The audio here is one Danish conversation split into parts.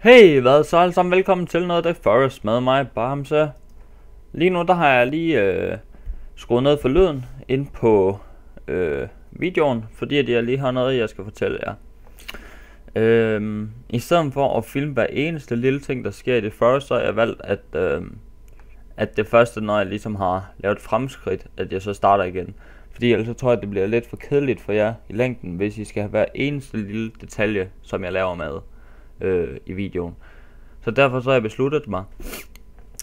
Hey, hvad så alle sammen velkommen til noget af Forest med mig, Bamse. Lige nu der har jeg lige øh, skruet ned for lyden ind på øh, videoen, fordi at jeg lige har noget, jeg skal fortælle jer. Øh, I stedet for at filme hver eneste lille ting, der sker i The Forest, så har jeg valgt, at, øh, at det første, når jeg ligesom har lavet fremskridt, at jeg så starter igen. Fordi ellers så tror jeg, at det bliver lidt for kedeligt for jer i længden, hvis I skal have hver eneste lille detalje, som jeg laver med øh, i videoen. Så derfor så har jeg besluttet mig,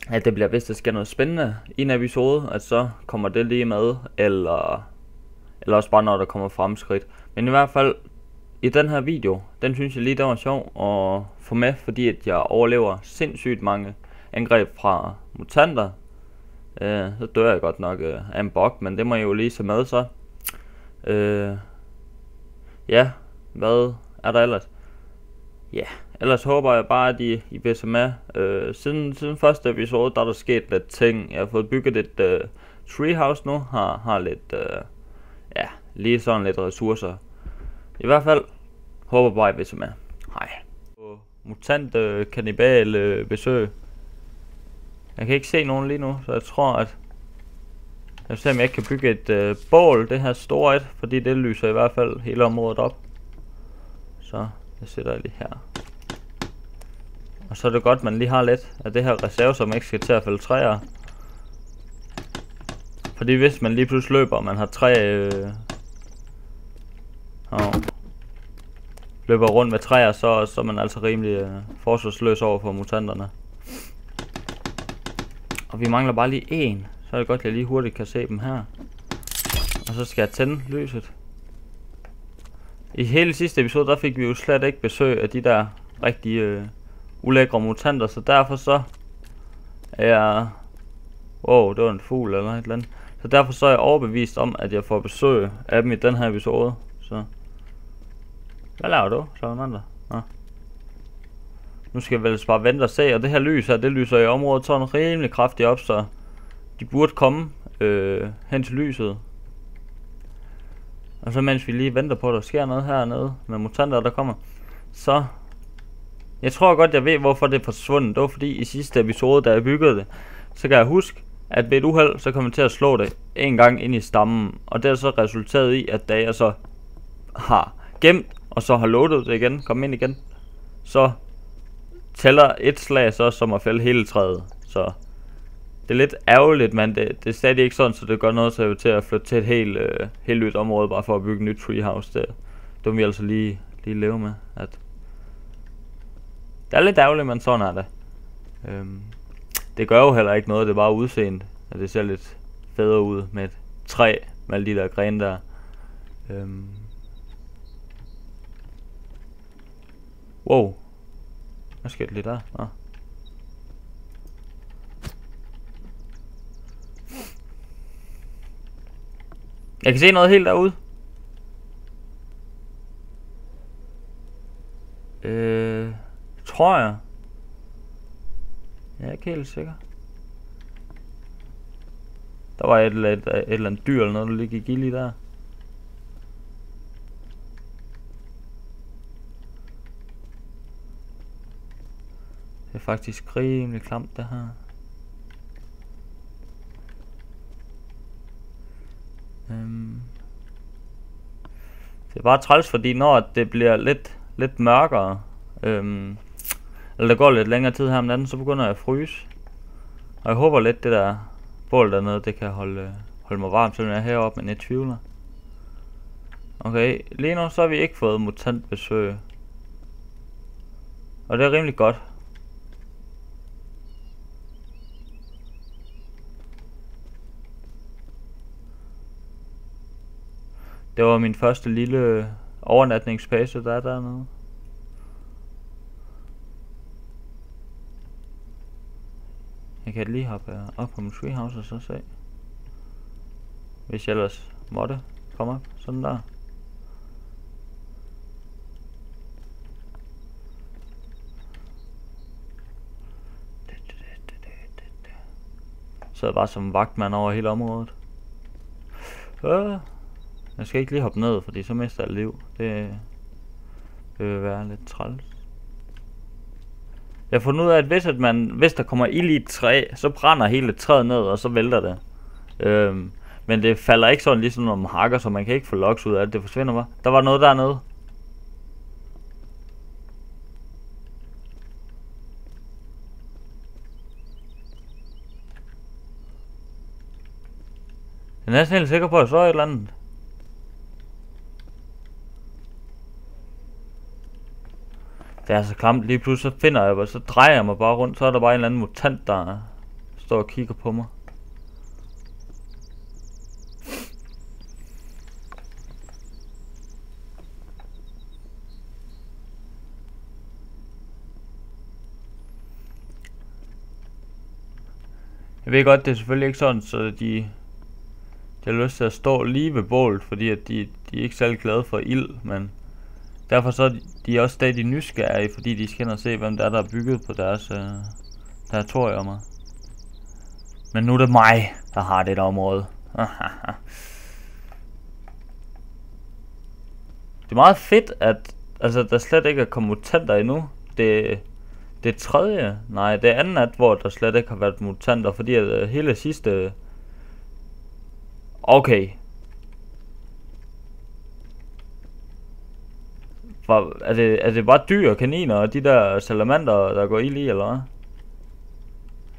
at det bliver, hvis der sker noget spændende i en episode, at så kommer det lige med, eller, eller også bare når der kommer fremskridt. Men i hvert fald, i den her video, den synes jeg lige, der var sjov at få med, fordi at jeg overlever sindssygt mange angreb fra mutanter. Øh, så dør jeg godt nok øh, af en bok, men det må jeg jo lige se med så. Øh, ja, hvad er der ellers? Ja, yeah ellers håber jeg bare, at I, I vil se med. Øh, siden, siden første episode, der er der sket lidt ting. Jeg har fået bygget et øh, treehouse nu, har, har lidt, øh, ja, lige sådan lidt ressourcer. I hvert fald, håber bare, at I vil se med. Hej. Mutant øh, kanibal øh, besøg. Jeg kan ikke se nogen lige nu, så jeg tror, at jeg ser, om jeg ikke kan bygge et øh, bål, det her store et, fordi det lyser i hvert fald hele området op. Så jeg sætter lige her. Og så er det godt, man lige har lidt af det her reserve, som ikke skal til at fælde træer. Fordi hvis man lige pludselig løber, og man har tre... Øh, og løber rundt med træer, så, så er man altså rimelig øh, forsvarsløs over for mutanterne. Og vi mangler bare lige en. Så er det godt, at jeg lige hurtigt kan se dem her. Og så skal jeg tænde lyset. I hele sidste episode, der fik vi jo slet ikke besøg af de der rigtige... øh, ulækre mutanter, så derfor så er jeg... Wow, det var en fugl eller et eller andet. Så derfor så er jeg overbevist om, at jeg får besøg af dem i den her episode. Så... Hvad laver du, Salamander? Nå. Nu skal jeg vel bare vente og se, og det her lys her, det lyser i området sådan rimelig kraftigt op, så de burde komme øh, hen til lyset. Og så mens vi lige venter på, at der sker noget hernede med mutanter, der kommer, så... Jeg tror godt, jeg ved, hvorfor det er forsvundet. Det var fordi i sidste episode, da jeg byggede det, så kan jeg huske, at ved et uheld, så kommer jeg til at slå det en gang ind i stammen. Og det er så resulteret i, at da jeg så har gemt, og så har loadet det igen, kom ind igen, så tæller et slag så som at fælde hele træet. Så det er lidt ærgerligt, men det, det er stadig ikke sådan, så det gør noget, så jeg vil til at flytte til et helt, øh, helt nyt område, bare for at bygge et nyt treehouse. der. det må vi altså lige, lige leve med. At det er lidt ærgerligt, men sådan er det. Øhm, det gør jo heller ikke noget, det er bare udseende, at det ser lidt federe ud med et træ med alle de der grene der. Øhm. Wow. Hvad sker der lige der? Ah. Jeg kan se noget helt derude. Øh, tror jeg. Jeg er ikke helt sikker. Der var et, et, et, et eller andet dyr eller noget, der lige gik i lige der. Det er faktisk rimelig klamt det her. Øhm. Det er bare træls, fordi når det bliver lidt, lidt mørkere, øhm, eller der går lidt længere tid her om natten, så begynder jeg at fryse. Og jeg håber lidt, det der bål dernede, det kan holde, øh, holde mig varm, selvom jeg er heroppe, men jeg tvivler. Okay, lige nu så har vi ikke fået mutantbesøg. Og det er rimelig godt. Det var min første lille overnatningsbase, der er dernede. Kan lige hoppe øh, op på min treehouse og så se. Hvis jeg ellers måtte komme op. Sådan der. Så bare som vagtmand over hele området. Øh. Jeg skal ikke lige hoppe ned, fordi så mister jeg liv. Det, det vil være lidt træls. Jeg har fundet ud af, at hvis, at man, hvis der kommer ild i et træ, så brænder hele træet ned, og så vælter det. Øhm, men det falder ikke sådan ligesom om hakker, så man kan ikke få loks ud af det. Det forsvinder bare. Der var noget dernede. Jeg er næsten helt sikker på, at jeg så et eller andet. Det er så klamt. Lige pludselig så finder jeg, og så drejer jeg mig bare rundt. Så er der bare en eller anden mutant, der står og kigger på mig. Jeg ved godt, det er selvfølgelig ikke sådan, så de de har lyst til at stå lige ved bålet, fordi at de, de er ikke særlig glade for ild, men derfor så er de, er også stadig nysgerrige, fordi de skal og se, hvem der er, der er bygget på deres øh, territorier. Men nu er det mig, der har det område. det er meget fedt, at altså, der slet ikke er kommet mutanter endnu. Det, det tredje, nej, det andet nat, hvor der slet ikke har været mutanter, fordi at øh, hele sidste Okay. Var, er, det, er det bare dyr, kaniner og de der salamander, der går ild i, eller hvad?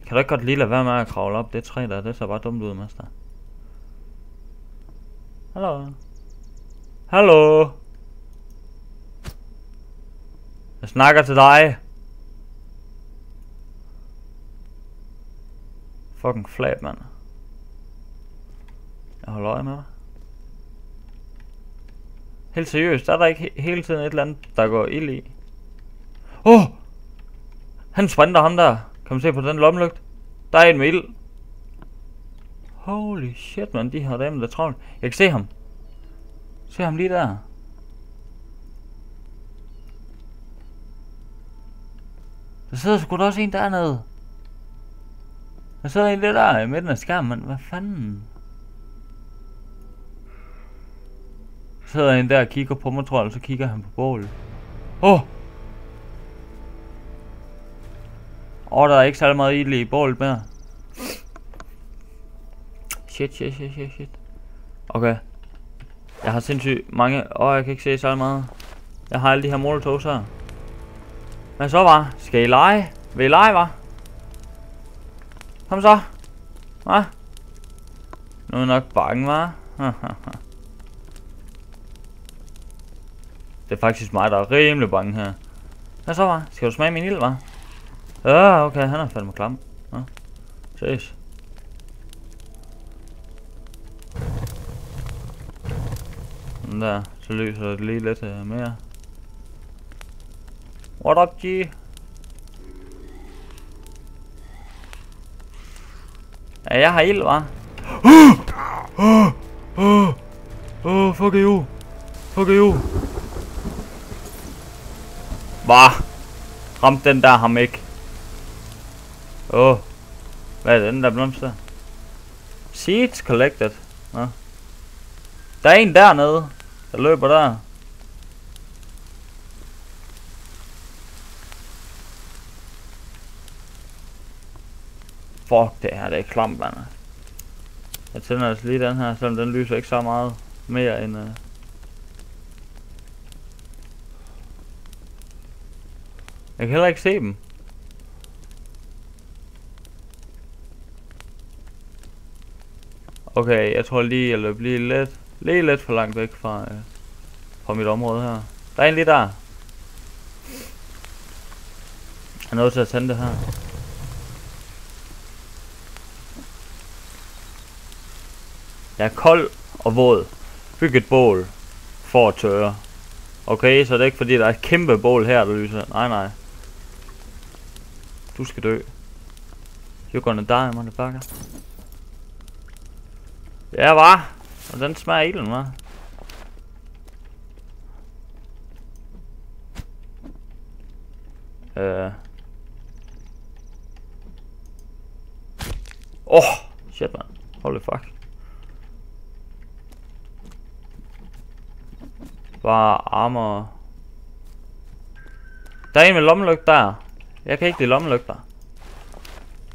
Kan du ikke godt lige lade være med at kravle op det træ der? Det ser bare dumt ud, mester. Hallo? Hallo? Jeg snakker til dig. Fucking flat, mand. Jeg holder øje med dig. Helt seriøst, er der ikke he hele tiden et eller andet, der går ild i? Åh! Oh! Han sprinter ham der. Kan man se på den lommelygte? Der er en med ild. Holy shit, man. De har dem der travlt. Jeg kan se ham. Se ham lige der. Der sidder sgu da også en dernede. Der sidder en der der i midten af skærmen. Hvad fanden? Sidder han der og kigger på mig, tror jeg, og så kigger han på bålet. Åh! Oh! Åh, oh, der er ikke særlig meget ild i bålet mere. Shit, shit, shit, shit, shit. Okay. Jeg har sindssygt mange... Åh, oh, jeg kan ikke se så meget. Jeg har alle de her molotovs her. Hvad så, var? Skal I lege? Vil I lege, var? Kom så. Hva? Nu er jeg nok bange, var? Det er faktisk mig, der er rimelig bange her. Hvad så, var? Skal du smage min ild, var? Ah, okay, han er fandme klam. Ja. Ses. Sådan der, så lyser det lige lidt uh, mere. What up, G? Ja, jeg har ild, var. Åh, åh, åh, fuck you. Fuck you. Bah! Ramte den der ham ikke. Åh. Oh. Hvad er den der blomster? Seeds collected. Nå. Der er en dernede. Der løber der. Fuck, det her det er klamt, mand. Jeg tænder altså lige den her, selvom den lyser ikke så meget mere end... Uh Jeg kan heller ikke se dem. Okay, jeg tror lige, jeg løb lige lidt, lige lidt for langt væk fra, øh, fra mit område her. Der er en lige der. Jeg er nødt til at tænde det her. Jeg er kold og våd. Byg et bål for at tørre. Okay, så det er ikke fordi, der er et kæmpe bål her, der lyser. Nej, nej. Du skal dø. You're gonna die, motherfucker. Ja, var. Og den smager ilden, var. Øh. Åh, oh, shit, man. Holy fuck. Bare armor. Der er en med lommelygt der. Jeg kan ikke lide lommelygter.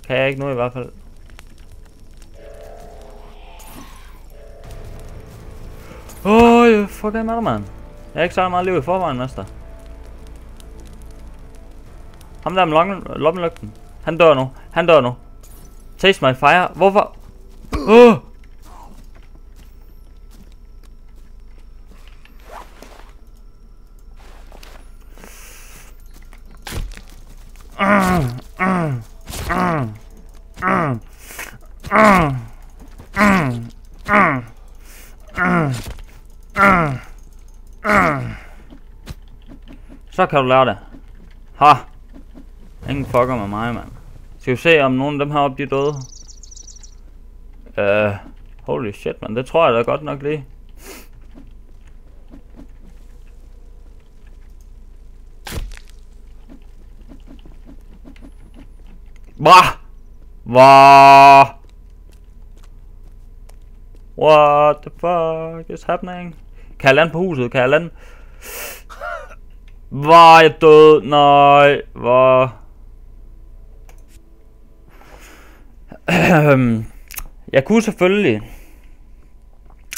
Kan jeg ikke nu i hvert fald. Åh, oh, fuck af med dig, mand. Jeg har ikke så meget liv i forvejen, mester. Ham der med lommelygten. Han dør nu. Han dør nu. Taste my fire. Hvorfor? Åh! Oh! Så kan du lære det. Ha! Ingen fucker med mig, mand. Skal vi se, om nogen af dem heroppe, de er døde? Uh, holy shit, man. Det tror jeg da godt nok lige. Bah! Hvad? What the fuck is happening? Kan jeg lande på huset? Kan jeg lande? Var jeg død? Nej, hvor... jeg kunne selvfølgelig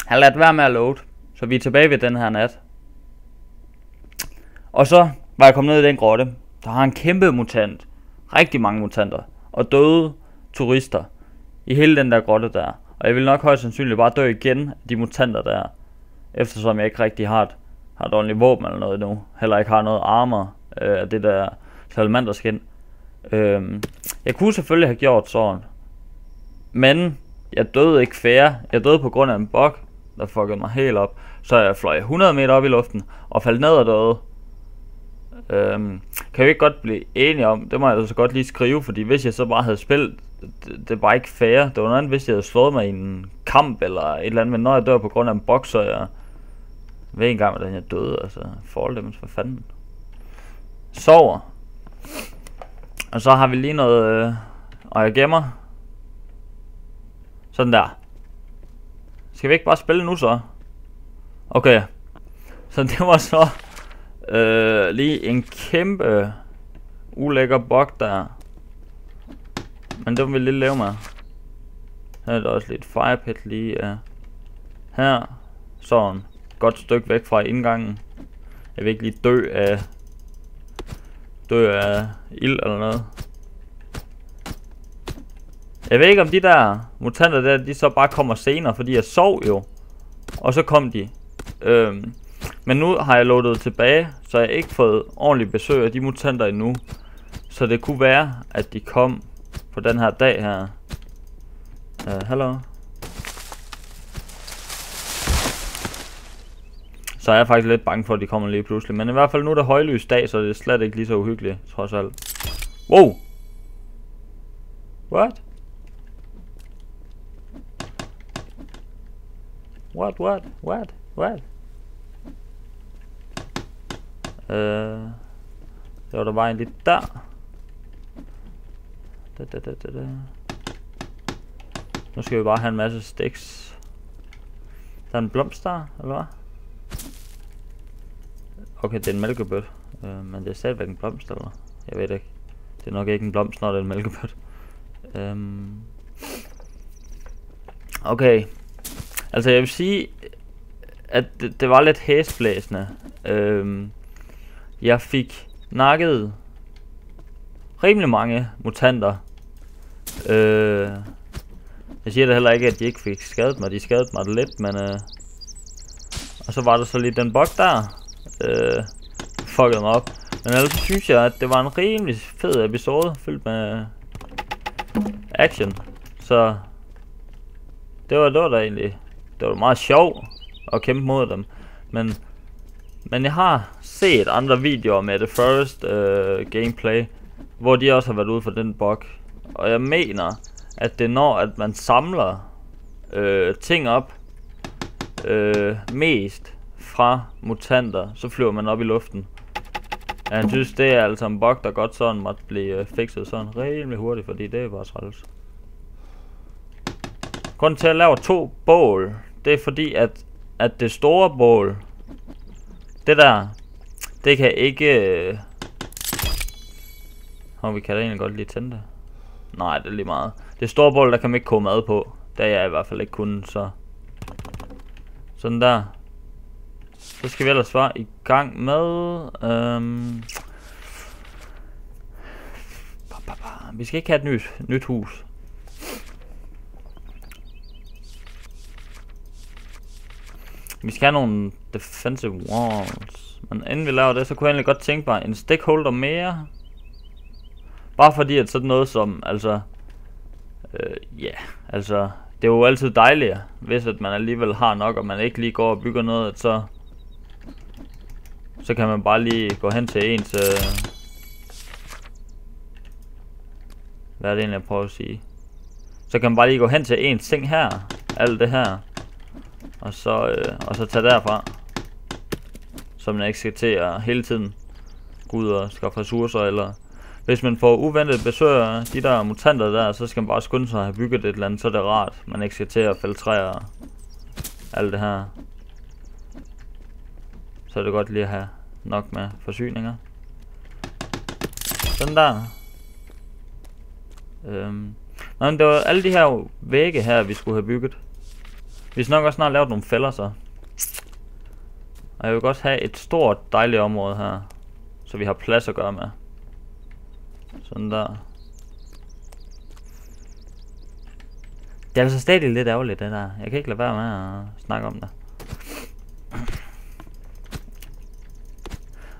have ladt være med at load, så vi er tilbage ved den her nat. Og så var jeg kommet ned i den grotte. Der har en kæmpe mutant. Rigtig mange mutanter. Og døde turister. I hele den der grotte der. Og jeg vil nok højst sandsynligt bare dø igen af de mutanter der. Eftersom jeg ikke rigtig har et, har et ordentligt våben eller noget nu. Heller ikke har noget armor øh, af det der salamanderskin. Øh, jeg kunne selvfølgelig have gjort sådan. Men jeg døde ikke færre. Jeg døde på grund af en bug, der fuckede mig helt op. Så jeg fløj 100 meter op i luften og faldt ned og døde. Øhm, kan vi ikke godt blive enige om, det må jeg altså godt lige skrive, fordi hvis jeg så bare havde spillet, det, det var ikke fair. Det var noget hvis jeg havde slået mig i en kamp eller et eller andet, men når jeg dør på grund af en bokser, jeg ved en hvordan jeg døde, altså forhold for fanden. Sover. Og så har vi lige noget, øh, og jeg gemmer. Sådan der. Skal vi ikke bare spille nu så? Okay. Så det var så øh, lige en kæmpe ulækker bog der. Men det vil vi lige lave med. Her er der også lidt firepit lige uh, her. Sådan. Godt stykke væk fra indgangen. Jeg vil ikke lige dø af dø af ild eller noget. Jeg ved ikke om de der mutanter der, de så bare kommer senere, fordi jeg sov jo. Og så kom de. Øhm, men nu har jeg loadet tilbage, så jeg ikke fået ordentligt besøg af de mutanter endnu. Så det kunne være, at de kom på den her dag her. Uh, hello. Så er jeg faktisk lidt bange for, at de kommer lige pludselig. Men i hvert fald nu er det højlys dag, så det er slet ikke lige så uhyggeligt, trods alt. Wow! What? What, what, what, what? Øh, så var der bare en lidt der. Da, da, da, da, da. Nu skal vi bare have en masse sticks. Der er en blomst der, eller hvad? Okay, det er en mælkebøt. Øh, men det er stadigvæk en blomst, eller Jeg ved ikke. Det er nok ikke en blomst, når det er en mælkebøt. Øhm. Okay. Altså, jeg vil sige, at det, det var lidt hæsblæsende. Øhm. Jeg fik nakket rimelig mange mutanter. Øh, jeg siger det heller ikke, at de ikke fik skadet mig. De skadede mig lidt, men... Øh, og så var der så lige den bug der. Øh, fuckede mig op. Men ellers synes jeg, at det var en rimelig fed episode, fyldt med øh, action. Så det var, det var da egentlig, det var meget sjovt at kæmpe mod dem. Men men jeg har set andre videoer med The First uh, gameplay, hvor de også har været ude for den bug. Og jeg mener, at det når, at man samler uh, ting op uh, mest fra mutanter, så flyver man op i luften. Jeg synes, det er altså en bug, der godt sådan måtte blive uh, fikset sådan rimelig hurtigt, fordi det er bare træls. Grunden til at lave to bål, det er fordi, at, at det store bål, det der, det kan ikke... Øh, vi kan da egentlig godt lige tænde det. Nej, det er lige meget. Det store bål, der kan man ikke komme mad på. Der jeg i hvert fald ikke kunne, så... Sådan der. Så skal vi ellers være i gang med... Øhm... Vi skal ikke have et nyt, nyt hus. Vi skal have nogle defensive walls. Men inden vi laver det, så kunne jeg egentlig godt tænke mig en stakeholder mere. Bare fordi at sådan noget som, altså... Øh, ja, yeah, altså... Det er jo altid dejligt, hvis at man alligevel har nok, og man ikke lige går og bygger noget, at så... Så kan man bare lige gå hen til ens... Øh, hvad er det egentlig, jeg prøver at sige? Så kan man bare lige gå hen til ens ting her. Alt det her. Og så, øh, og så tage derfra. Så man ikke skal til at hele tiden gå ud og skaffe ressourcer, eller hvis man får uventet besøg af de der mutanter der, så skal man bare skynde sig at have bygget et eller andet, så er det rart. Man ikke skal til at fælde træer og alt det her. Så er det godt lige at have nok med forsyninger. Sådan der. Øhm. Nå, men det var alle de her vægge her, vi skulle have bygget. Vi skal nok også snart lavet nogle fælder så. Og jeg vil godt have et stort dejligt område her. Så vi har plads at gøre med. Sådan der. Det er altså stadig lidt ærgerligt det der. Jeg kan ikke lade være med at snakke om det.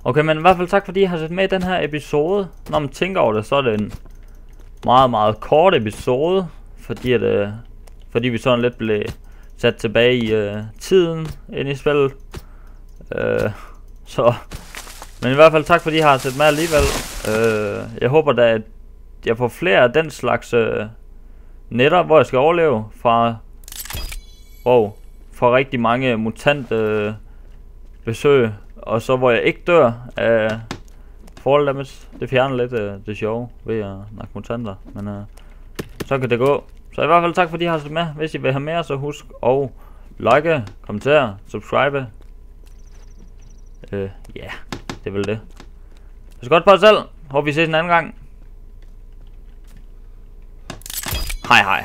Okay, men i hvert fald tak fordi I har set med i den her episode. Når man tænker over det, så er det en meget, meget kort episode. Fordi, at, øh, fordi vi sådan lidt blev sat tilbage i øh, tiden ind i spillet. Øh, så, men i hvert fald tak fordi I har set med alligevel. Øh, jeg håber da, at jeg får flere af den slags øh, netter, hvor jeg skal overleve fra, wow, fra rigtig mange mutant øh, besøg. Og så hvor jeg ikke dør af fall damage. Det fjerner lidt øh, det sjove ved at nakke mutanter. Men øh, så kan det gå. Så i hvert fald tak fordi I har set med. Hvis I vil have mere, så husk at like, kommentere, subscribe. Øh, ja, yeah, det er vel det. Pas godt på os selv. Håber vi ses en anden gang. Hej hej.